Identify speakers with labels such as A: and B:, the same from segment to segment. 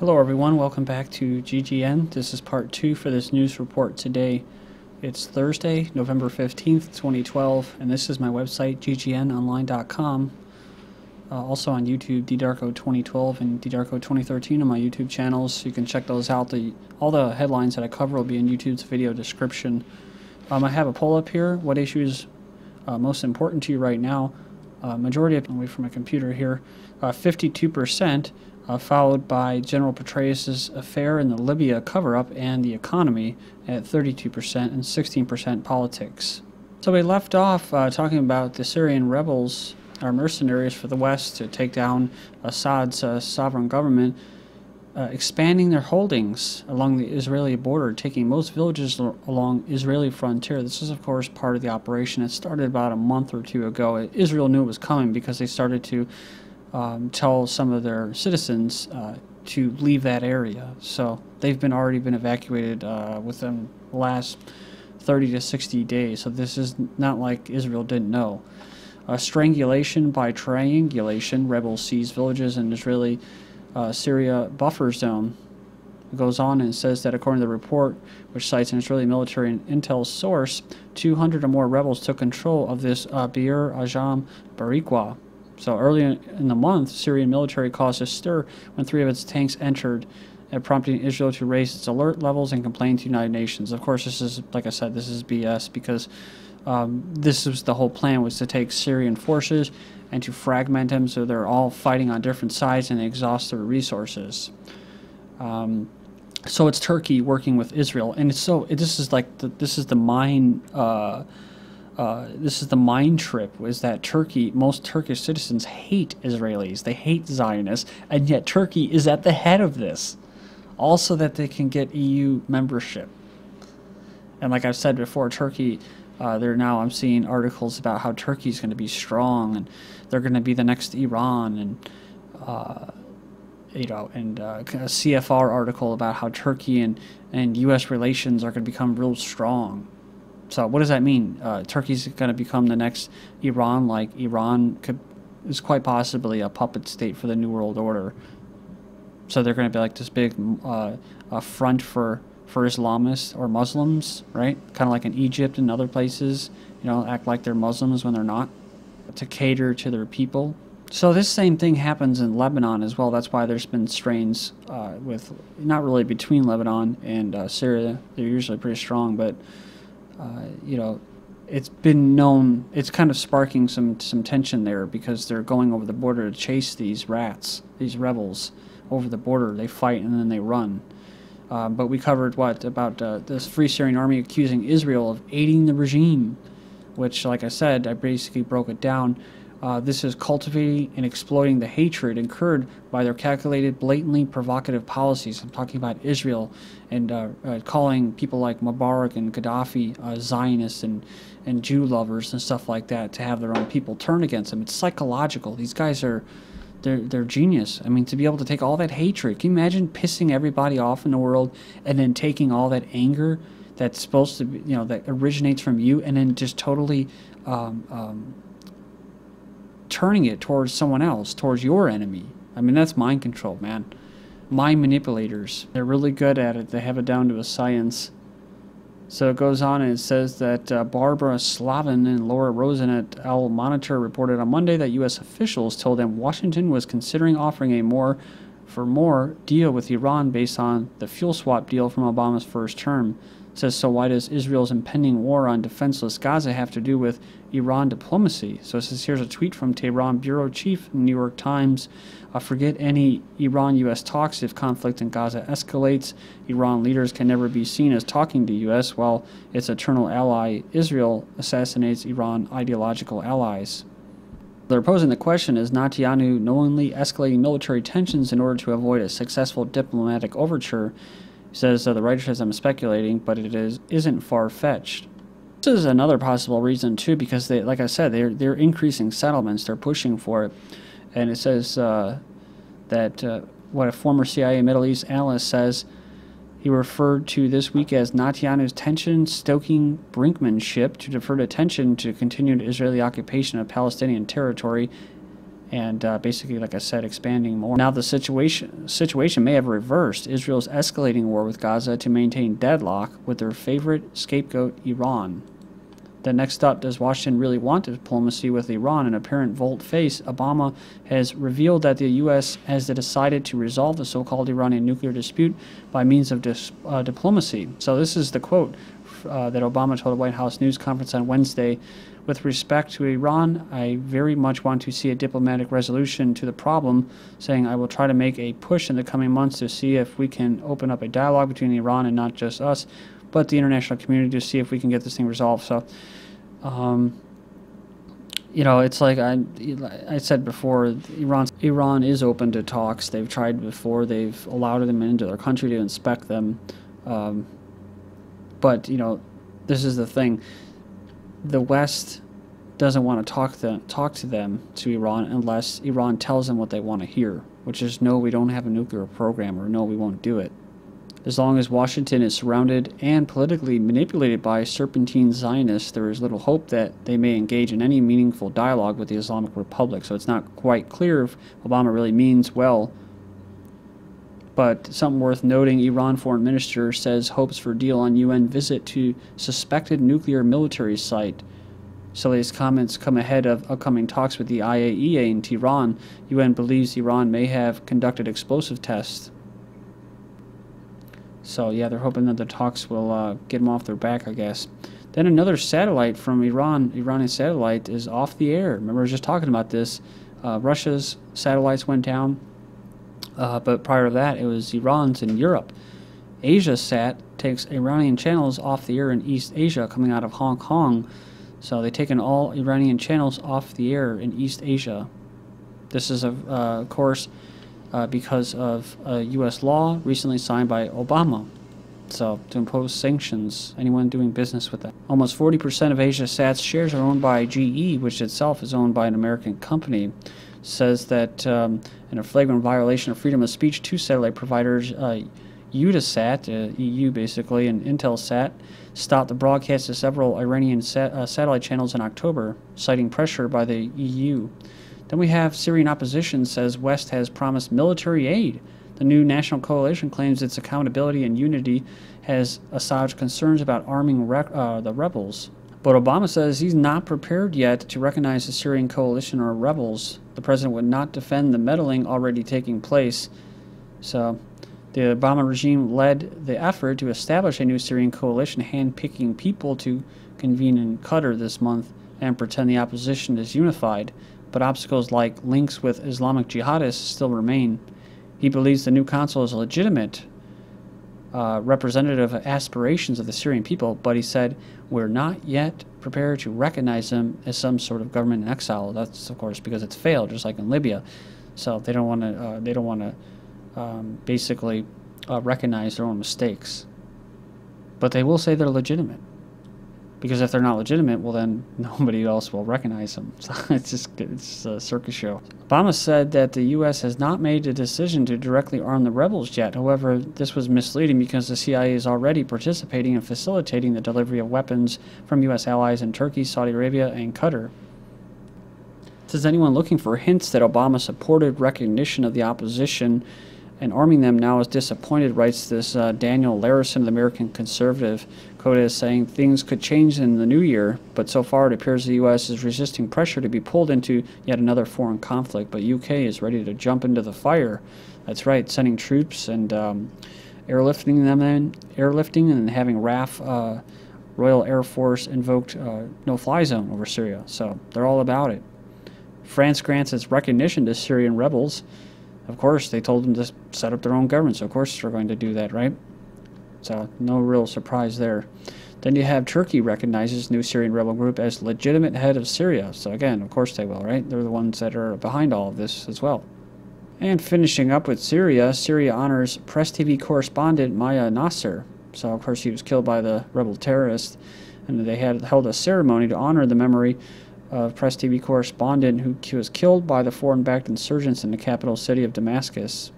A: Hello, everyone. Welcome back to GGN. This is part two for this news report today. It's Thursday, November 15th, 2012, and this is my website, ggnonline.com. Uh, also on YouTube, DDarko 2012 and DDarko 2013 on my YouTube channels. You can check those out. The All the headlines that I cover will be in YouTube's video description. Um, I have a poll up here. What issue is uh, most important to you right now? Uh, majority of away from my computer here, 52% uh, followed by General Petraeus' affair in the Libya cover up and the economy at 32% and 16% politics. So we left off uh, talking about the Syrian rebels, our mercenaries for the West to take down Assad's uh, sovereign government, uh, expanding their holdings along the Israeli border, taking most villages along Israeli frontier. This is, of course, part of the operation. It started about a month or two ago. Israel knew it was coming because they started to um, tell some of their citizens uh, to leave that area. So they've been already been evacuated uh, within the last 30 to 60 days. So this is not like Israel didn't know. Uh, strangulation by triangulation, rebels seize villages in Israeli uh, Syria buffer zone. It goes on and says that according to the report, which cites an Israeli military and intel source, 200 or more rebels took control of this uh, Bir Ajam Barikwa so early in the month, Syrian military caused a stir when three of its tanks entered, uh, prompting Israel to raise its alert levels and complain to United Nations. Of course, this is, like I said, this is BS because um, this was the whole plan was to take Syrian forces and to fragment them so they're all fighting on different sides and exhaust their resources. Um, so it's Turkey working with Israel, and it's so this is like the, this is the mine. Uh, uh, this is the mind trip was that Turkey, most Turkish citizens hate Israelis. They hate Zionists, and yet Turkey is at the head of this. Also, that they can get EU membership. And like I've said before, Turkey, uh, there now I'm seeing articles about how Turkey is going to be strong and they're going to be the next Iran and. Uh, you know, and uh, a CFR article about how Turkey and, and U.S. relations are going to become real strong. So what does that mean? Uh, Turkey's going to become the next Iran, like Iran could is quite possibly a puppet state for the New World Order. So they're going to be like this big uh, front for for Islamists or Muslims, right? Kind of like in Egypt and other places, you know, act like they're Muslims when they're not, to cater to their people. So this same thing happens in Lebanon as well. That's why there's been strains uh, with not really between Lebanon and uh, Syria. They're usually pretty strong, but uh, you know, it's been known. It's kind of sparking some some tension there because they're going over the border to chase these rats, these rebels, over the border. They fight and then they run. Uh, but we covered what about uh, this Free Syrian Army accusing Israel of aiding the regime, which, like I said, I basically broke it down. Uh, this is cultivating and exploiting the hatred incurred by their calculated, blatantly provocative policies. I'm talking about Israel and uh, uh, calling people like Mubarak and Gaddafi uh, Zionists and, and Jew lovers and stuff like that to have their own people turn against them. It's psychological. These guys are. They're, they're genius. I mean, to be able to take all that hatred, can you imagine pissing everybody off in the world and then taking all that anger that's supposed to be, you know, that originates from you and then just totally um, um, turning it towards someone else, towards your enemy. I mean, that's mind control, man. Mind manipulators. They're really good at it. They have it down to a science. So it goes on and it says that uh, Barbara Slavin and Laura Rozen at Al-Monitor reported on Monday that U.S. officials told them Washington was considering offering a more for more deal with Iran based on the fuel swap deal from Obama's first term says, so why does Israel's impending war on defenseless Gaza have to do with Iran diplomacy? So it says, here's a tweet from Tehran bureau chief, New York Times. Uh, forget any Iran-U.S. talks if conflict in Gaza escalates. Iran leaders can never be seen as talking to U.S. while its eternal ally Israel assassinates Iran ideological allies. They're posing the question is Netanyahu knowingly escalating military tensions in order to avoid a successful diplomatic overture says uh, the writer says I'm speculating, but it is isn't far fetched. This is another possible reason too, because they, like I said, they're they're increasing settlements. They're pushing for it, and it says uh, that uh, what a former CIA Middle East analyst says. He referred to this week as Netanyahu's tension-stoking brinkmanship to divert attention to continued Israeli occupation of Palestinian territory and uh, basically, like I said, expanding more. Now the situation situation may have reversed. Israel's escalating war with Gaza to maintain deadlock with their favorite scapegoat, Iran. Then next up, does Washington really want diplomacy with Iran? An apparent volte-face, Obama has revealed that the U.S. has decided to resolve the so-called Iranian nuclear dispute by means of dis, uh, diplomacy. So this is the quote uh, that Obama told a White House news conference on Wednesday. With respect to Iran, I very much want to see a diplomatic resolution to the problem, saying I will try to make a push in the coming months to see if we can open up a dialogue between Iran and not just us, but the international community to see if we can get this thing resolved. So, um, you know, it's like I, I said before, Iran, Iran is open to talks. They've tried before. They've allowed them into their country to inspect them. Um, but, you know, this is the thing. The West doesn't want to talk, them, talk to them, to Iran, unless Iran tells them what they want to hear, which is no, we don't have a nuclear program, or no, we won't do it. As long as Washington is surrounded and politically manipulated by serpentine Zionists, there is little hope that they may engage in any meaningful dialogue with the Islamic Republic. So it's not quite clear if Obama really means well. But something worth noting Iran foreign minister says hopes for deal on UN visit to suspected nuclear military site. Saleh's comments come ahead of upcoming talks with the IAEA in Tehran. UN believes Iran may have conducted explosive tests so yeah, they're hoping that the talks will uh, get them off their back, I guess. Then another satellite from Iran, Iranian satellite, is off the air. Remember, I was just talking about this. Uh, Russia's satellites went down, uh, but prior to that, it was Iran's in Europe. AsiaSat takes Iranian channels off the air in East Asia, coming out of Hong Kong. So they've taken all Iranian channels off the air in East Asia. This is, of uh, course, uh, because of a U.S. law recently signed by Obama. So, to impose sanctions, anyone doing business with that. Almost 40% of AsiaSat's shares are owned by GE, which itself is owned by an American company. Says that um, in a flagrant violation of freedom of speech, two satellite providers, uh, uh, EU basically, and Intelsat, stopped the broadcast of several Iranian uh, satellite channels in October, citing pressure by the EU. Then we have Syrian opposition says West has promised military aid. The new national coalition claims its accountability and unity has assuaged concerns about arming uh, the rebels. But Obama says he's not prepared yet to recognize the Syrian coalition or rebels. The president would not defend the meddling already taking place. So, the Obama regime led the effort to establish a new Syrian coalition, handpicking people to convene in Qatar this month and pretend the opposition is unified but obstacles like links with Islamic jihadists still remain. He believes the new council is legitimate uh, representative aspirations of the Syrian people, but he said, We're not yet prepared to recognize them as some sort of government in exile. That's, of course, because it's failed, just like in Libya. So they don't want to, uh, they don't want to um, basically uh, recognize their own mistakes. But they will say they're legitimate because if they're not legitimate, well then nobody else will recognize them. So it's just it's a circus show. Obama said that the U.S. has not made a decision to directly arm the rebels yet. However, this was misleading because the CIA is already participating and facilitating the delivery of weapons from U.S. allies in Turkey, Saudi Arabia, and Qatar. Says anyone looking for hints that Obama supported recognition of the opposition and arming them now is disappointed, writes this uh, Daniel Larison the American Conservative. Quote is saying things could change in the new year, but so far it appears the U.S. is resisting pressure to be pulled into yet another foreign conflict. But UK is ready to jump into the fire. That's right, sending troops and um, airlifting them in, airlifting and having RAF, uh, Royal Air Force, invoked uh, no-fly zone over Syria. So they're all about it. France grants its recognition to Syrian rebels. Of course, they told them to set up their own government, so of course they're going to do that, right? So no real surprise there. Then you have Turkey recognizes new Syrian rebel group as legitimate head of Syria. So again, of course they will, right? They're the ones that are behind all of this as well. And finishing up with Syria, Syria honors Press TV correspondent Maya Naser. So of course he was killed by the rebel terrorists, and they had held a ceremony to honor the memory of Press TV correspondent who was killed by the foreign-backed insurgents in the capital city of Damascus.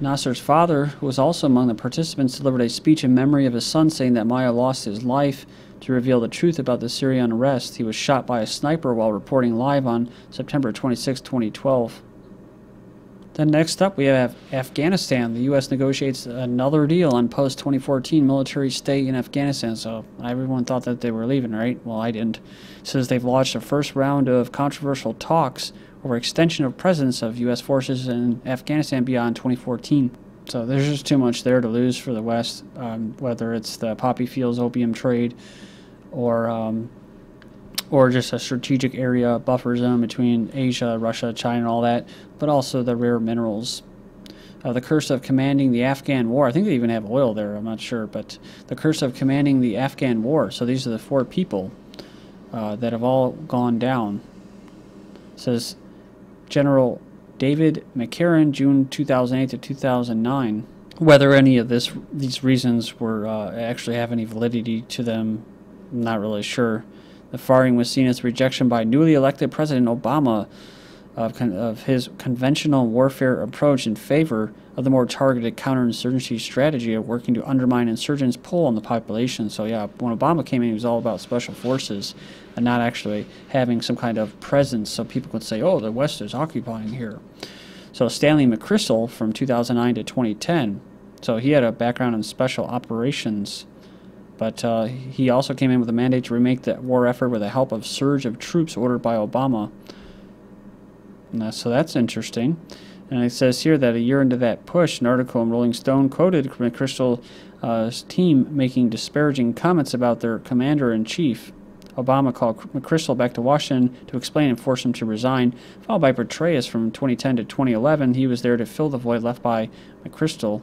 A: Naser's father, who was also among the participants, delivered a speech in memory of his son, saying that Maya lost his life to reveal the truth about the Syrian arrest. He was shot by a sniper while reporting live on September 26, 2012. Then next up, we have Afghanistan. The U.S. negotiates another deal on post-2014 military stay in Afghanistan. So everyone thought that they were leaving, right? Well, I didn't. It says they've launched a first round of controversial talks over extension of presence of U.S. forces in Afghanistan beyond 2014. So there's just too much there to lose for the West, um, whether it's the poppy fields opium trade or um, or just a strategic area buffer zone between Asia, Russia, China, and all that, but also the rare minerals. Uh, the curse of commanding the Afghan war. I think they even have oil there, I'm not sure, but the curse of commanding the Afghan war. So these are the four people uh, that have all gone down. It says General David McKiernan, June 2008 to 2009. Whether any of this these reasons were uh, actually have any validity to them, I'm not really sure. The firing was seen as rejection by newly elected President Obama of, of his conventional warfare approach in favor of the more targeted counterinsurgency strategy of working to undermine insurgents' pull on the population. So, yeah, when Obama came in, he was all about special forces and not actually having some kind of presence so people could say, oh, the West is occupying here. So, Stanley McChrystal from 2009 to 2010. So, he had a background in special operations but uh, he also came in with a mandate to remake the war effort with the help of surge of troops ordered by Obama. That, so that's interesting. And it says here that a year into that push, an article in Rolling Stone quoted McChrystal's uh, team making disparaging comments about their commander in chief. Obama called McChrystal back to Washington to explain and force him to resign, followed by Petraeus from 2010 to 2011. He was there to fill the void left by McChrystal.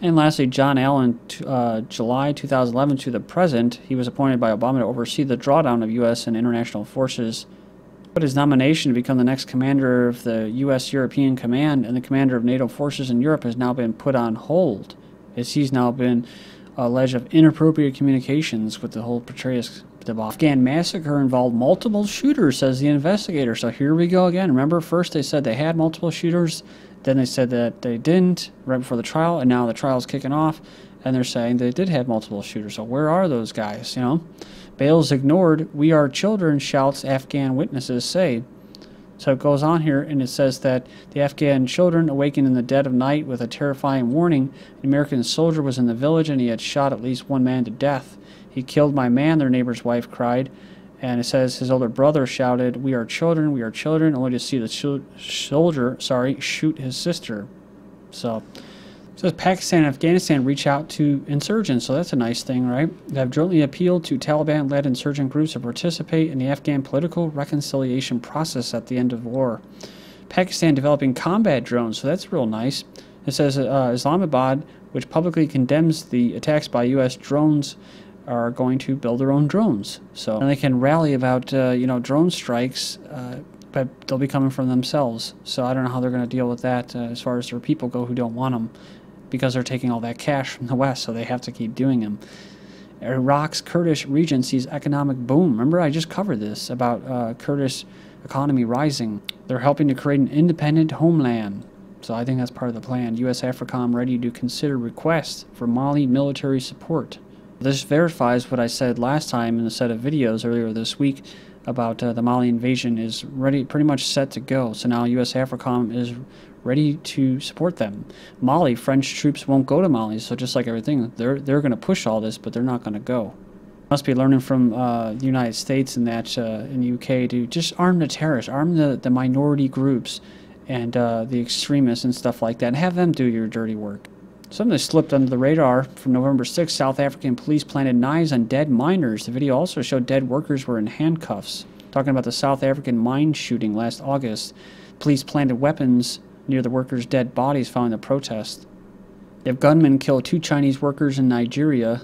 A: And lastly, John Allen, uh, July 2011 to the present, he was appointed by Obama to oversee the drawdown of U.S. and international forces. But his nomination to become the next commander of the U.S. European Command and the commander of NATO forces in Europe has now been put on hold, as he's now been alleged of inappropriate communications with the whole Petraeus debacle. Afghan massacre involved multiple shooters, says the investigator. So here we go again. Remember, first they said they had multiple shooters. Then they said that they didn't right before the trial, and now the trial's kicking off, and they're saying they did have multiple shooters. So where are those guys? You know, bail's ignored. We are children, shouts Afghan witnesses say. So it goes on here, and it says that the Afghan children awakened in the dead of night with a terrifying warning. An American soldier was in the village, and he had shot at least one man to death. He killed my man, their neighbor's wife cried. And it says his older brother shouted, "We are children, we are children," only to see the soldier, sorry, shoot his sister. So, it says Pakistan and Afghanistan reach out to insurgents, so that's a nice thing, right? They have jointly appealed to Taliban-led insurgent groups to participate in the Afghan political reconciliation process at the end of war. Pakistan developing combat drones, so that's real nice. It says uh, Islamabad, which publicly condemns the attacks by U.S. drones are going to build their own drones. So and they can rally about uh, you know drone strikes, uh, but they'll be coming from themselves. So I don't know how they're going to deal with that uh, as far as their people go who don't want them, because they're taking all that cash from the West, so they have to keep doing them. Iraq's Kurdish region sees economic boom. Remember, I just covered this about uh, Kurdish economy rising. They're helping to create an independent homeland. So I think that's part of the plan. U.S. AFRICOM ready to consider requests for Mali military support. This verifies what I said last time in a set of videos earlier this week about uh, the Mali invasion is ready, pretty much set to go. So now U.S. AFRICOM is ready to support them. Mali, French troops won't go to Mali, so just like everything, they're they're going to push all this, but they're not going to go. Must be learning from uh, the United States and that uh, in the UK to just arm the terrorists, arm the, the minority groups and uh, the extremists and stuff like that, and have them do your dirty work. Something that slipped under the radar from November 6, South African police planted knives on dead miners. The video also showed dead workers were in handcuffs. Talking about the South African mine shooting last August, police planted weapons near the workers' dead bodies following the protest. If gunmen killed two Chinese workers in Nigeria,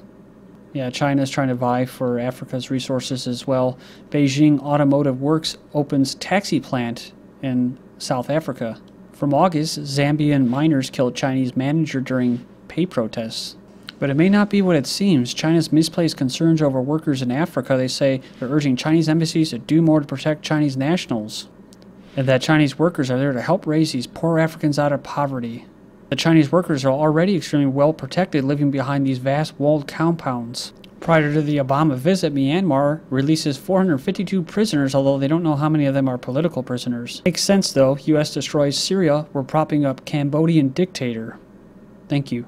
A: yeah, China is trying to vie for Africa's resources as well. Beijing Automotive Works opens taxi plant in South Africa. From August, Zambian miners killed Chinese manager during pay protests. But it may not be what it seems. China's misplaced concerns over workers in Africa, they say they're urging Chinese embassies to do more to protect Chinese nationals. And that Chinese workers are there to help raise these poor Africans out of poverty. The Chinese workers are already extremely well protected living behind these vast walled compounds. Prior to the Obama visit, Myanmar releases 452 prisoners, although they don't know how many of them are political prisoners. Makes sense though, US destroys Syria, we're propping up Cambodian dictator. Thank you.